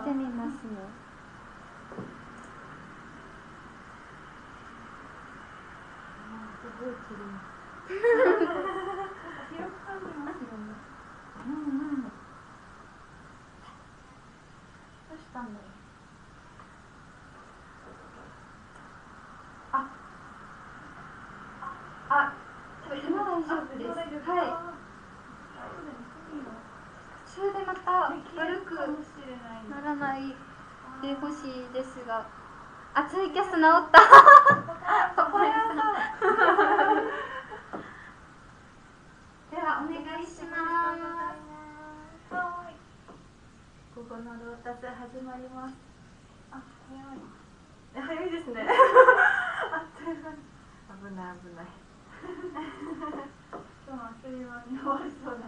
してみますよ。すごい綺麗 広く感じますよねうんうんどうしたんだろうああ今大丈夫ですはい途中でまた悪くならないでほしいですがあツイキャス治った。ではお願いします。はい。午後のロータス始まります。あ早い。早いですね。あっとい。う間に危ない。危ない。今日はあっという間に終わりそうな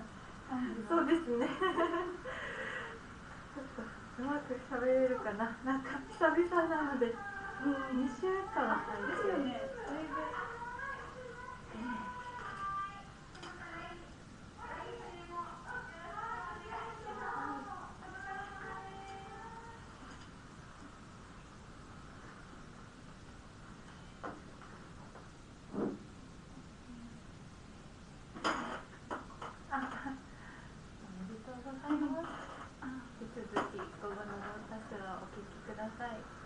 感じそうですねうまく喋れるかな。なんか久々なので。2週間。ですよねだいぶ引き続き午後のロータスをお聞きください。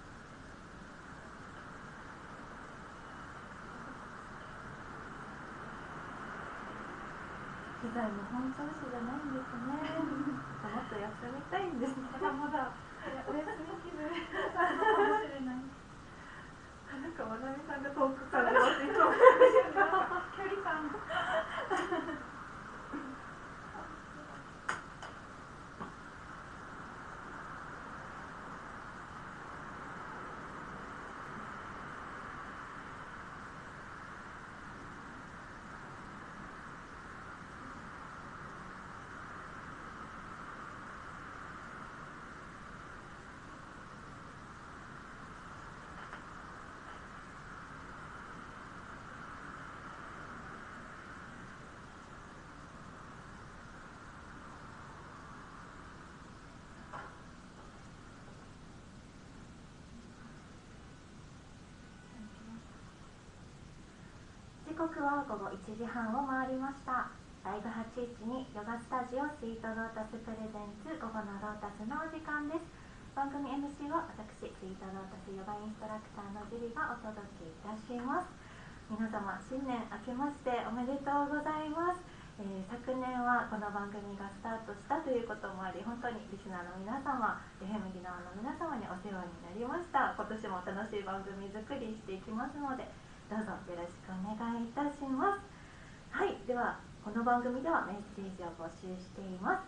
機材も本調子じゃないんですね。もっと休みたいんですね。まだまだお休み気分かもしれない。なんかまなみさんが遠くから寄っていそう。距離感。時刻は午後1時半を回りました。ライブ81にヨガスタジオスイートロータスプレゼンツ午後のロータスのお時間です。番組 MC は私スイートロータスヨガインストラクターのジュリがお届けいたします。皆様新年明けましておめでとうございます、えー昨年はこの番組がスタートしたということもあり本当にリスナーの皆様 FM ギナーの皆様にお世話になりました。今年も楽しい番組作りしていきますのでどうぞよろしくお願いいたします。はいではこの番組ではメッセージを募集しています。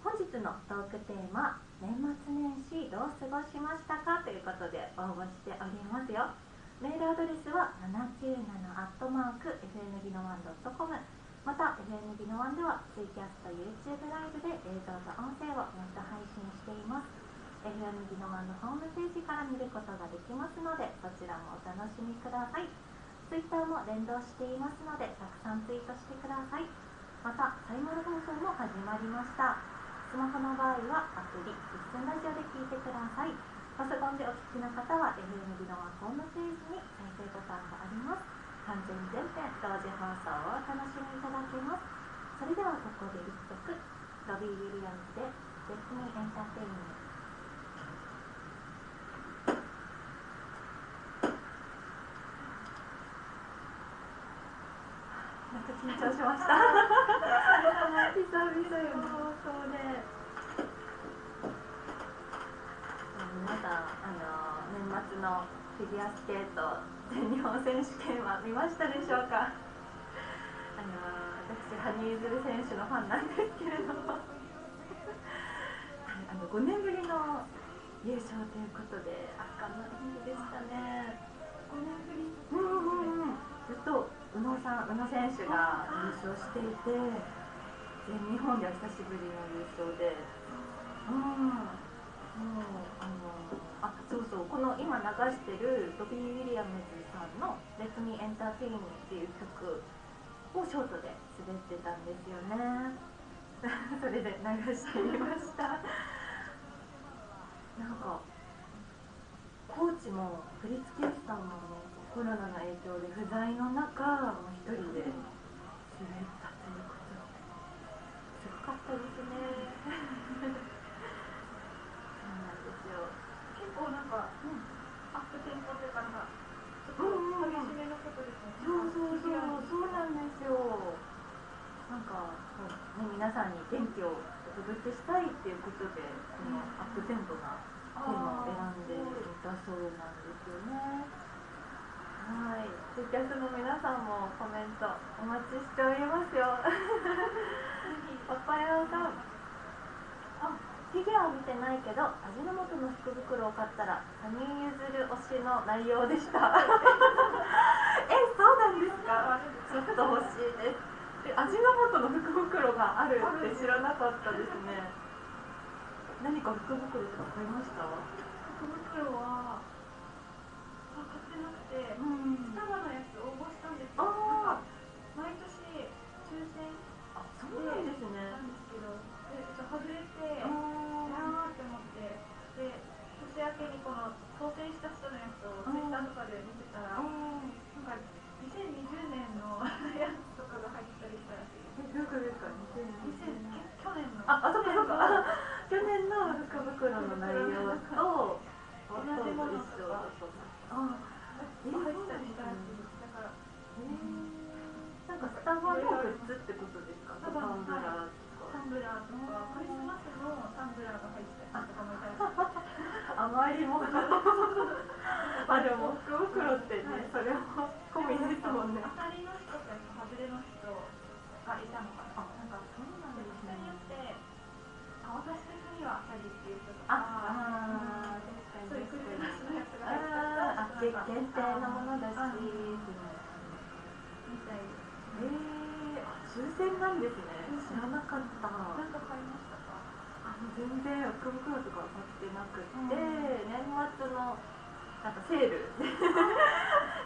本日のトークテーマ年末年始どう過ごしましたかということで応募しておりますよ。メールアドレスは797アットマーク FM ギノワンドットコム。また FM ギノワンではツイキャスト YouTube ライブで映像と音声をネット配信しています。FM ギノワンのホームページから見ることができますのでそちらもお楽しみください。Twitter も連動していますのでたくさんツイートしてください。またサイマル放送も始まりました。スマホの場合はアプリ「一寸ラジオ」で聞いてください。パソコンでお聞きの方は FM ギノワンホームページに再生ボタンがあります。完全全編同時放送をお楽しみいただけます。それではここで一曲。ロビー・ウィリアムズで「Let Me Entertain You」なんか緊張しました。久々の放送で。皆さん、あの年末のフィギュアスケート全日本選手権は見ましたでしょうか？あの私羽生結弦選手のファンなんですけれども、あの5年ぶりの優勝ということで圧巻の宇野選手が優勝していて全日本では久しぶりの優勝でうんもうあのあそうそうこの今流してるロビー・ウィリアムズさんの「Let Me Entertain You」っていう曲をショートで滑ってたんですよね。それで流してみました。ちも振付師さんもコロナの影響で不在の中もう一人で滑ったということ。ですごかったですね。そうなんですよ。結構なんか、うん。アップテンポというかなんかちょっと激しめのことですね。そうそうそうそうなんですよ。なんかね、皆さんに元気をお届けしたいっていうことでこのアップテンポなテーマを選んでいたそうなんですよねはい。ツイキャスの皆さんもコメントお待ちしておりますよ。パパヤさんあフィギュアを見てないけど味の素の福袋を買ったら羽生結弦推しの内容でした。えそうなんですか？ちょっと欲しいです。え味の素の福袋があるって知らなかったですね。何か福袋とか買いました？福袋はう、ん。スタなんかセール。ち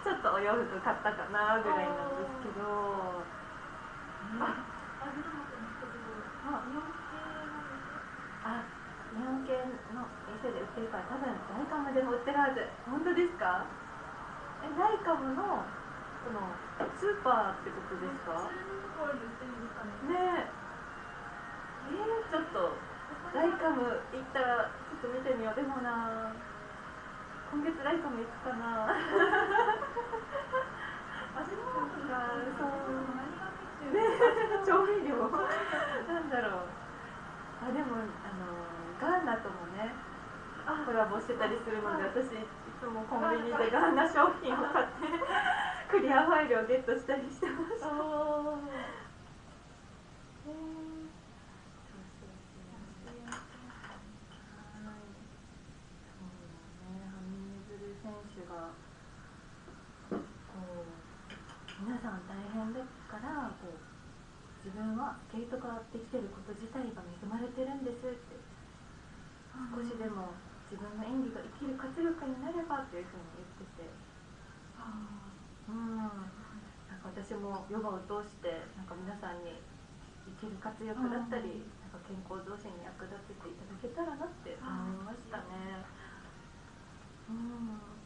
ょっとお洋服買ったかなぐらいなんですけど、ね。あ、日本系の店で売ってるから多分ライカムでも売ってるはず。本当ですか？えライカムのそのスーパーってことですか？ね。ね。ええー、ちょっとライカム行ったらちょっと見てみよう。でもな今月ライカム行くかな味の素の福袋そう何が入ってるね調味料なんだろうあでもあのガーナともねコラボしてたりするので私いつもコンビニでガーナ商品を買ってクリアファイルをゲットしたりしてました。おーそうそうそうはいそうだね羽生結弦選手がこう皆さん大変だからこう自分はスケートができてること自体が恵まれてるんですって少しでも自分の演技が生きる活力になればっていうふうに言ってて。うん。なんか私もヨガを通してなんか皆さんに生きる活力だったり、なんか健康増進に役立てていただけたらなって思いましたね。うん。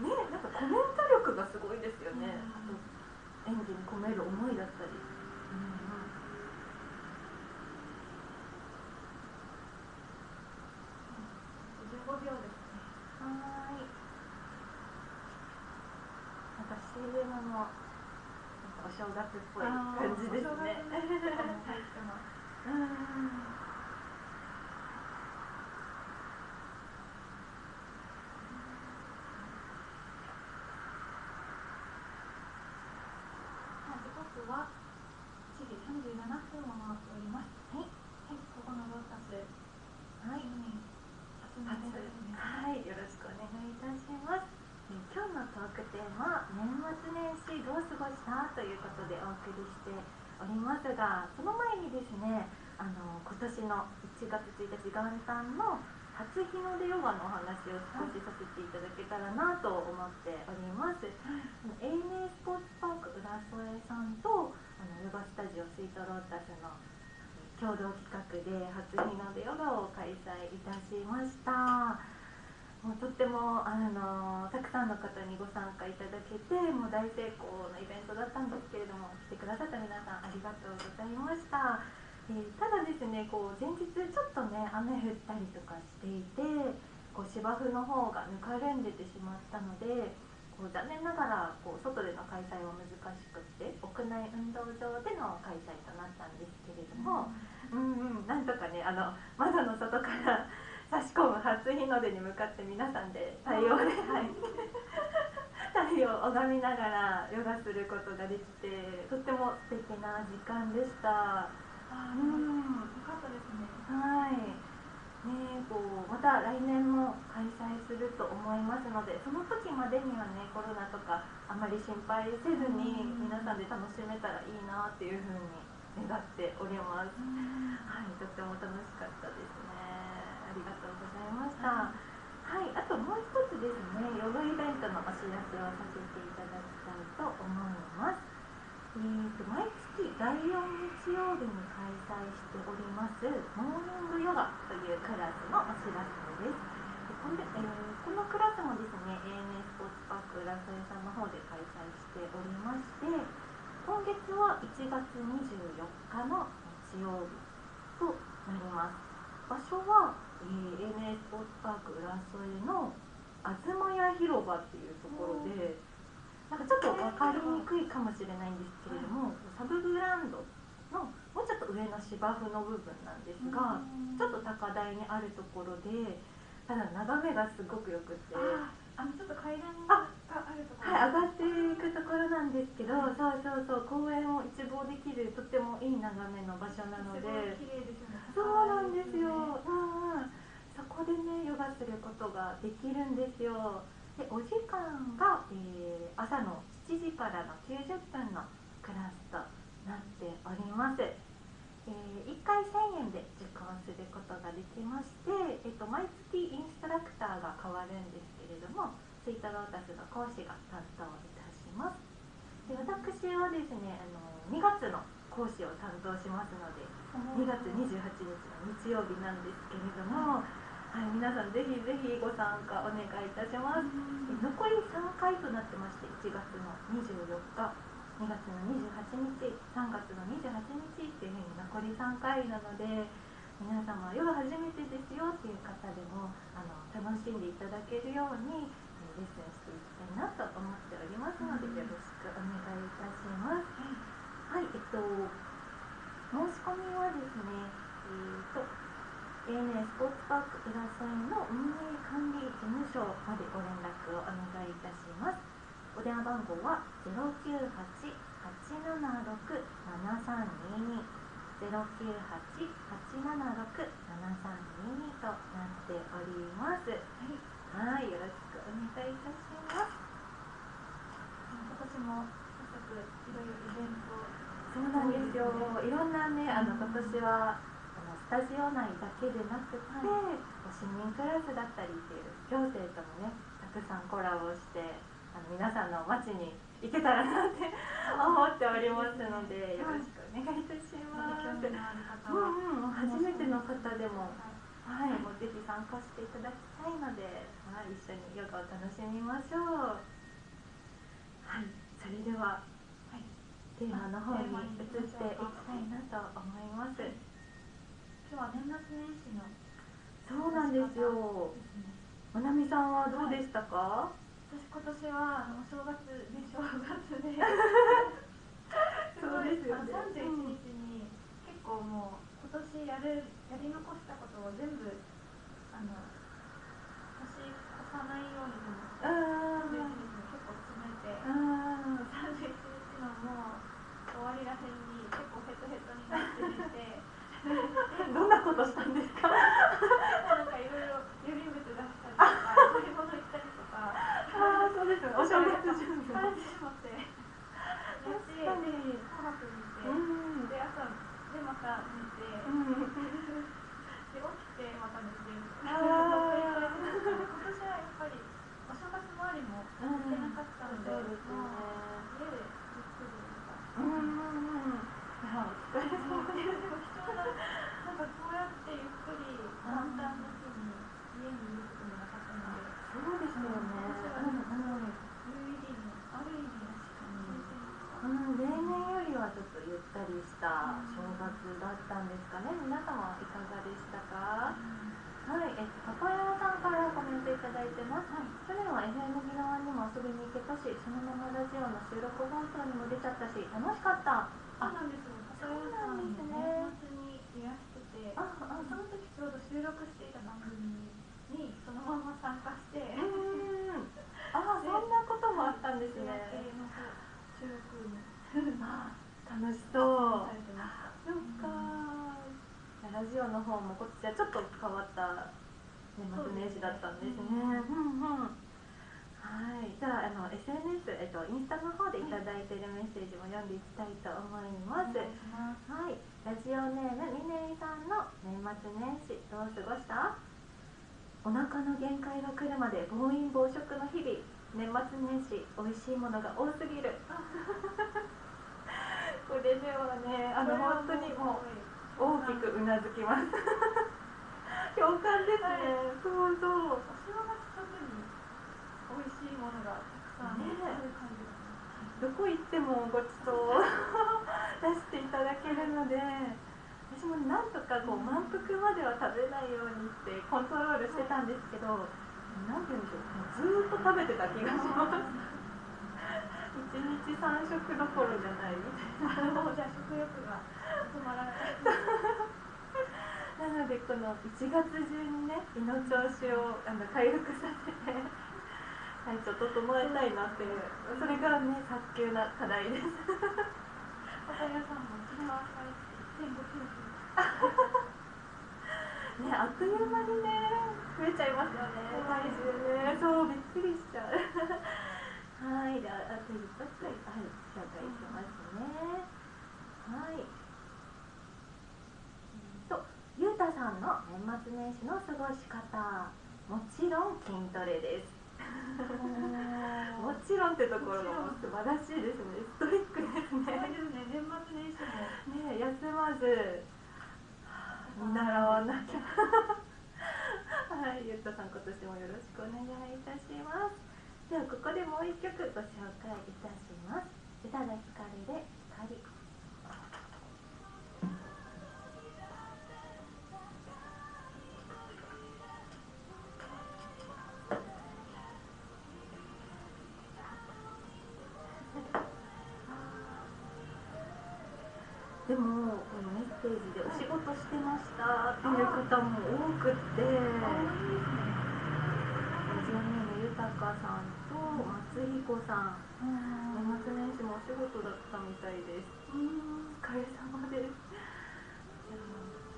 ね、なんかコメント力がすごいですよね。あと演技に込める思いだったり。うん15秒ですね。はーい。なんか CM もなんかお正月っぽい感じですね。お正月のとかも入ってます。うん。時刻は7時37分を回っております。はい。はい、ここのロータス、はい。うん、初めてですね。はい、よろしくお願いいたします。えー今日のトークテーマ、年末年始どう過ごしたということでお送りしておりますが、その前にですね、あの今年の1月1日元旦の初日の出ヨガのお話を少しさせていただけたらなと思っております。あの ANA スポーツパーク浦添さんとあのヨヨガスタジオスイートロータスの共同企画で初日の出ヨガを開催いたしましたもうとってもあのたくさんの方にご参加いただけてもう大成功のイベントだったんですけれども来てくださった皆さんありがとうございました。えー、ただですねこう前日ちょっとね雨降ったりとかしていてこう芝生の方がぬかるんでてしまったのでこう残念ながらこう外での開催は難しくって屋内運動場での開催となったんですけれども、うん、うんうんなんとかねあの窓の外から差し込む初日の出に向かって皆さんで太陽で、はい、太陽を拝みながらヨガすることができてとっても素敵な時間でした。あうん、よかったですね。はい。ねこうまた来年も開催すると思いますのでその時までにはねコロナとかあまり心配せずに皆さんで楽しめたらいいなっていうふうに願っております、はいとっても楽しかったですねありがとうございましたはい、あともう一つですねヨガイベントのお知らせをさせていただきたいと思いますえーと、毎月第4日曜日に開催しておりますモーニングヨガというクラスのお知らせです。でこれえー、このクラスもですね ANA スポーツパーク浦添さんの方で開催しておりまして今月は1月24日の日曜日となります。場所は、えー、ANA スポーツパーク浦添の東屋広場っていうところで。なんかちょっと分かりにくいかもしれないんですけれども、サブグランドのもうちょっと上の芝生の部分なんですが、ちょっと高台にあるところでただ眺めがすごくよくてあのちょっと階段があるところ。はい上がっていくところなんですけど、そうそうそう公園を一望できるとってもいい眺めの場所なので。綺麗ですよね。そうなんですよ、うんうん、そこでねヨガすることができるんですよ。でお時間が、えー、朝の7時からの90分のクラスとなっております。えー、1回1000円で受講することができまして、えーと、毎月インストラクターが変わるんですけれどもスイートロータスの講師が担当いたしますで私はですねあの2月の講師を担当しますので2月28日の日曜日なんですけれどもはい、皆さんぜひぜひご参加お願いいたします。残り3回となってまして、1月の24日、2月の28日、3月の28日っていうふうに残り3回なので、皆様、夜初めてですよっていう方でもあの楽しんでいただけるようにレッスンしていきたいなと思っておりますので、よろしくお願いいたします。はい、えっと、申し込みはですね、えーと ANA スポーツパーク浦添の運営管理事務所までご連絡をお願いいたします。お電話番号は098-876-7322 098-876-7322となっております。はい、はい、よろしくお願いいたします。今年も早速いろいろイベントそうなんですよ。いろんなね、あの今年はタジオ内だけでなくて、はい、市民クラスだったりっていう行政ともねたくさんコラボしてあの皆さんの街に行けたらなって思っておりますので、よろしくお願いいたします。うんうん、初めての方でも、はい、もうぜひ参加していただきたいので、まあ、一緒にヨガを楽しみましょう。はい、それでは、はい、テーマの方に移っていきたいなと思います。今日は年末年始のそうなんですよ。まなみさんはどうでしたか？私今年はお正月で正月で。すごい三十一日に結構もう今年やるやり残したことを全部あの年越さないようにと思って三十一日に結構詰めて。三十一日のもう終わりらへんに結構ヘトヘトになってみて。どんなことしたんですかなんかいろいろ郵便物出したりとか買い物行ったりとかああそうですねお正月準備感じ持ってやってで紅白見て、うん、で朝でまた寝て、うん、で起きてまた寝てあ今年はやっぱりお正月周りも行けなかったので、うん、家でゆっくりなんか。うんうんうんったりした正月だったんですかね皆様いかがでしたかはい、えっと、パパヤさんからコメントいただいてます、はい、去年は FM 沖縄にも遊びに行けたしそのままラジオの収録放送にも出ちゃったし楽しかった。そうなんですよ。そうなんですね年末にいらしててああ。その時ちょうど収録していた番組にそのまま参加して。うん あそんなこともあったんですね。収録にあ楽しそう。されてましたそっかラジオの方もこっちはちょっと変わった年末年始だったんですね。うんうんはい、じゃああの SNS、えっと、インスタの方でいただいているメッセージも読んでいきたいと思います。はい、ラジオネームみねいさんの年末年始どう過ごした？お腹の限界が来るまで暴飲暴食の日々。年末年始美味しいものが多すぎる。これではねあの本当にもう大きくうなずきます。共感ですね、そうそうお正月特に美味しいものがたくさんねある感じがどこ行ってもごちそう 出していただけるので私もなんとかこう満腹までは食べないようにってコントロールしてたんですけどなんて言うんでしょうもうずーっと食べてた気がします。一日三食どころじゃない。みたいなもうじゃあ食欲が止まらなかったなのでこの1月中にね胃の調子をあの回復させて体調整えたいなっていうそれがね早急な課題です。パパ屋さんも一番最初1500ねあっという間にね増えちゃいますよね。体重ね。そうびっくりしちゃう。はいではあと一つはい紹介しますね。はい。とゆうたさんの年末年始の過ごし方。もちろん筋トレです もちろんってところがもう素晴らしいですね。ストイックですね。ですね年末年始もね休まず。見習わなきゃはいゆうたさん今年もよろしくお願いいたします。ではここでもう一曲ご紹介いたします。宇多田ヒカルで光っていう方も多くってラジオネームゆたかさんと松彦さん年末年始もお仕事だったみたいです。お疲れ様で。す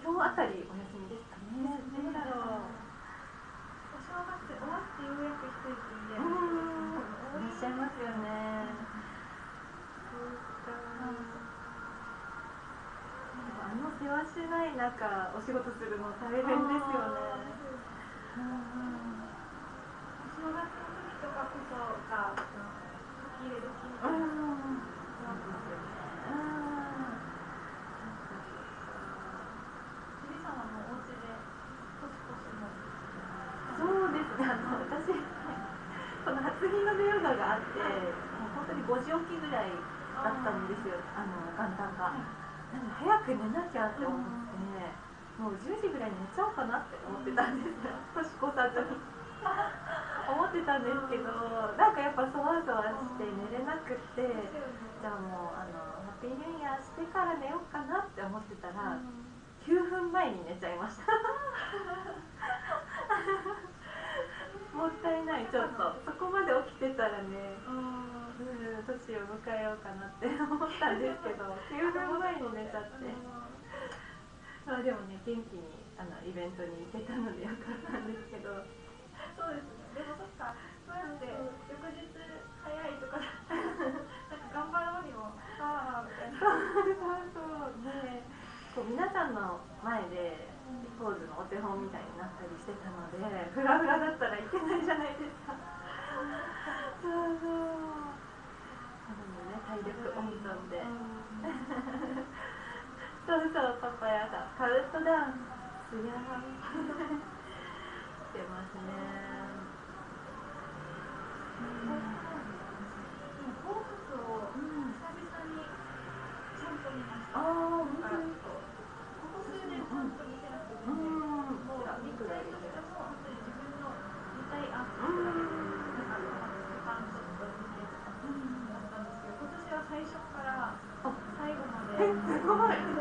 今日あたりお休みですかねどうだろう。お正月終わってようやく一息で。うん。いらっしゃいますよねそうかあの世話しない中お仕事するの大変ですよねうんお正月の時とかこそが書き入れ時みたいなそうですね、あの私、この初日の出ヨガがあって、もう本当に5時起きぐらいだったんですよ、あの元旦が。なので、早く寝なきゃって思って、もう10時ぐらいに寝ちゃおうかなって思ってたんですよ、年越さずに。思ってたんですけど、なんかやっぱそわそわして寝れなくって、じゃあもうあのハッピーニューイヤーしてから寝ようかなって思ってたら、9分前に寝ちゃいました。もったいないちょっと。そこまで起きてたらね。年を迎えようかなって思ったんですけど9分前に寝ちゃって。まあでもね元気にあのイベントに行けたのでよかったんですけど。そうです。ね。でもそっか、そうやって翌日早いとかだったら、なんか頑張ろうにも、ああみたいな。そうそう。ねこう皆さんの前でポーズのお手本みたいになったりしてたのでフラフラだったらいけないじゃないですか。そうそうね体力温存で。そうそうパパヤさんカウントダウンすやーしてますね。う、んと見ましすごい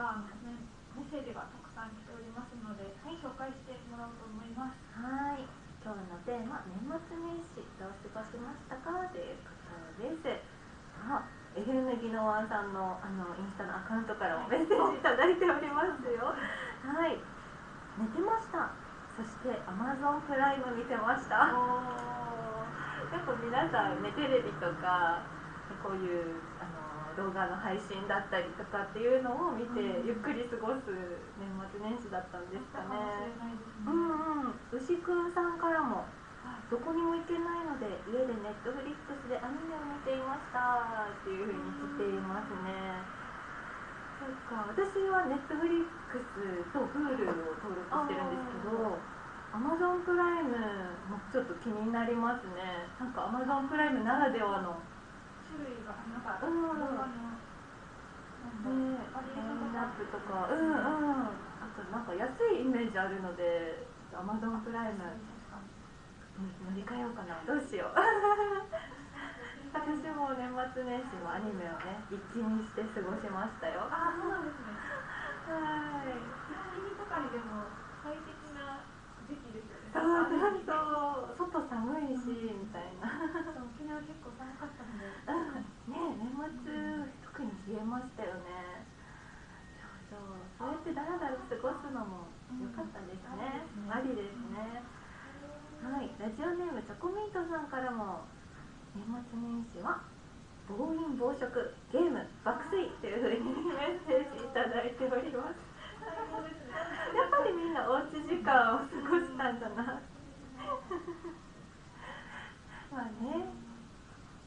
が、ね、メッセージがたくさん来ておりますので、紹介してもらおうと思います。はーい。今日のテーマ年末年始どう過ごしましたかということです。あ FM ギノワンさんのあのインスタのアカウントからもメッセージいただいておりますよ。はい。寝てました。そして Amazon プライム見てました。結構皆さんねテレビとかこういうあの動画の配信だったりとかっていうのを見て、うん。ゆっくり過ごす年末年始だったんですかね。ないですね、うんうん、牛くんさんからもはい。どこにも行けないので家でネットフリックスでアニメを見ていましたっていうふうに来ていますね。そっか私はネットフリックスと Hulu を登録してるんですけど Amazon プライムもちょっと気になりますね。なんか Amazon プライムならではの種類がなんかうん動画のなんだバリエーションラップとかうんうん。あとなんか安いイメージあるので Amazon プライム。乗り換えようかな。どうしよう。私も年末年始もアニメをね一気にして過ごしましたよ。はあそうなんですね。い。一気にとかにでも最適なそうそう外寒いしみたいな。沖縄結構寒かったんでね年末特に冷えましたよね。そうそうそうやってダラダラ過ごすのも良かったですね、うん。ありですね、はい。ラジオネームチョコミントさんからも年末年始は暴飲暴食ゲーム爆睡というふうにメッセージいただいておりますぱりみんなおうち時間を過ごしたんだな。まあね、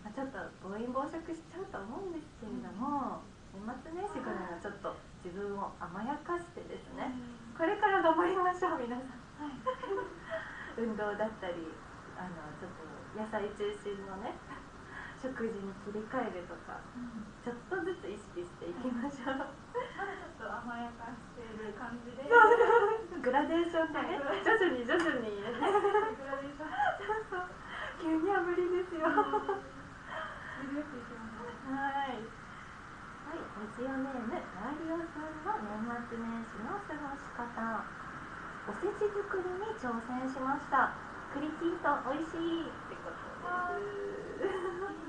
まあ、ちょっと暴飲暴食しちゃうと思うんですけれども、年末年始ぐらいはちょっと自分を甘やかしてですね、これから頑張りましょう皆さん、運動だったりあのちょっと野菜中心のね食事に切り替えるとかちょっとずつ意識していきましょうまだちょっと甘やかしてる感じでグラデーションでね徐々に徐々にグラデーション急には無理ですよゆるくいきますはい。はい、ラジオネームラリオさんの年末年始の過ごし方。おせち作りに挑戦しました。栗きんとん美味しいってことです。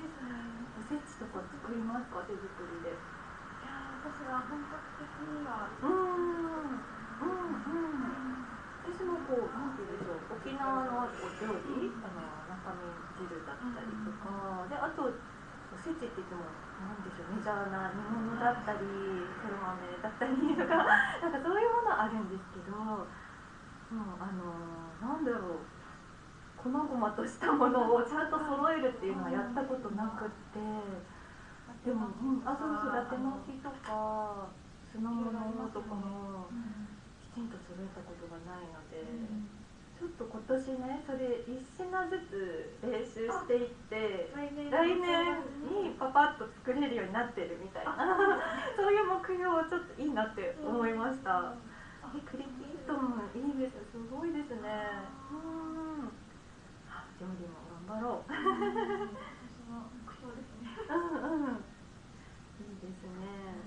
せちとか作りますか手作りで。いやー私は本格的にはうーん。うんうん。私もこうなんて言うんでしょう沖縄のお料理あの中身汁だったりとか、であとおせちって言ってもなんでしょうメジャーな煮物だったり黒豆だったりとかなんかそういうものあるんですけどもうあのなんだろう細々としたものをちゃんと揃えるっていうのはやったことなくって。でも、うん、あそうそう伊達巻きとか酢の物とかも。きちんと揃えたことがないので、ちょっと今年ねそれ一品ずつ練習していって来年にパパッと作れるようになってるみたいなそういう目標はちょっといいなって思いました、えクリキントンいいです。すごいですね。うん。あ料理も頑張ろう私の目標ですねうん。うん。いいですね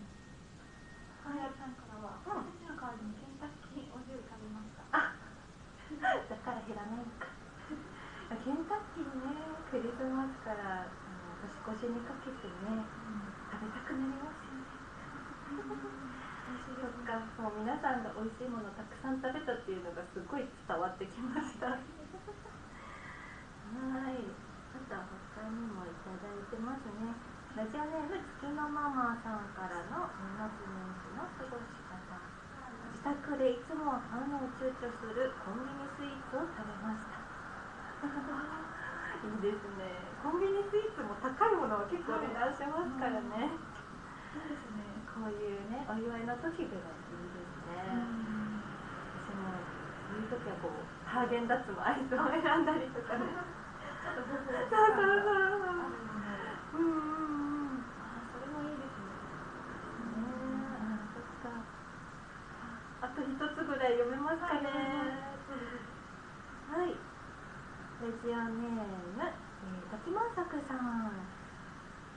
はやさん。からはうん。おせちの代わりにケンタッキーお重食べましただから減らないのかケンタッキーねクリスマスからあの年越しにかけてね食べたくなりますよね美味しいですそっかさん。が美味しいものをたくさん。食べたっていうのがすごい伝わってきましたはい。あとは他にもいただいてますね。ラジオネーム月のママさんからの年末年始の過ごし方。自宅でいつもは買うのを躊躇するコンビニスイーツを食べました。いいですね。コンビニスイーツも高いものは結構値段しますからね、そうですね。こういうねお祝いの時ぐらいいいですね、私もそういう時はこうハーゲンダッツのアイスを選んだりとかね あるのでうん。うん。うん。あそれもいいですねねあそっかあと一つぐらい読めますかねはいラジオネーム、えー、滝満作さん。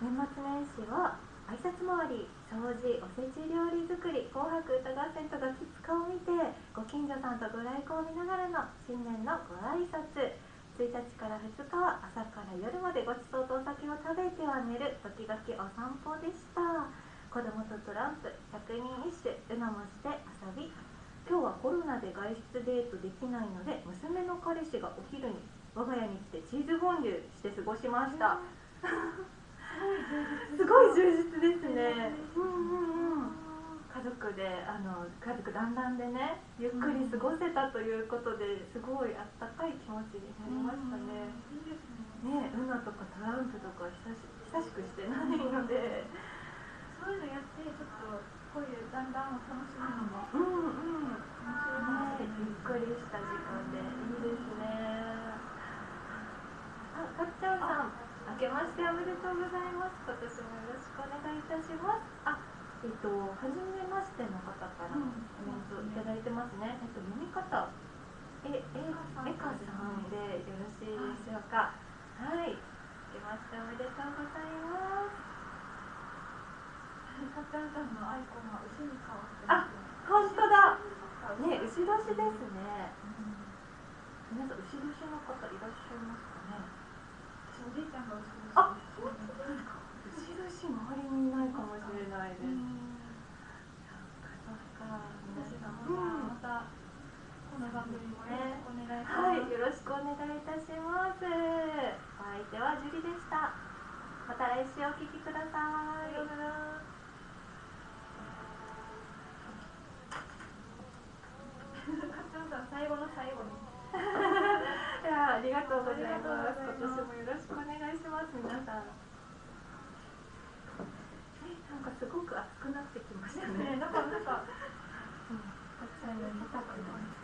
年末年始は挨拶回り掃除おせち料理作り紅白歌合戦とガキ使を見てご近所さん。とご来光を見ながらの新年のご挨拶1日から2日は朝から夜までごちそうとお酒を食べては寝る時々お散歩でした。子供とトランプ百人一首うのもして遊び。今日はコロナで外出デートできないので娘の彼氏がお昼に我が家に来てチーズフォンデュして過ごしました、すごい充実ですね。うんうんうん家族であの家族団らんでねゆっくり過ごせたということですごいあったかい気持ちになりましたね、ね。ねウナとかトランプとか久し久しくしてないので。そういうのやってちょっとこういう団らんを楽しむのもうんうん。面白いね。ゆっくりした時間でいいですね。あかっちゃんさん明けましておめでとうございます。今年もよろしくお願いいたします。あえっと初めましての方からうん。コメントいただいてますね、えっと読み方。えええかさんでよろしいでしょうか。はい。明けましておめでとうございます。かっちゃんさんのアイコンが牛に変わってあ本当だ。ね牛年ですね。皆さん牛年の方いらっしゃいますかね。私おじいちゃんが牛ですあ本当ですか牛年周りにいないかもしれないです、またこの番組もよろしくお願いします、はい、よろしくお願いいたします。お相手はジュリでした。また来週お聞きください。さようならかっちゃんさん最後の最後にいや、ありがとうございます。ありがとうございます今年もよろしくお願いします。皆さん。え、なんかすごく熱くなってきましたね。ねなんかなんかうん、こちらに見たくなる。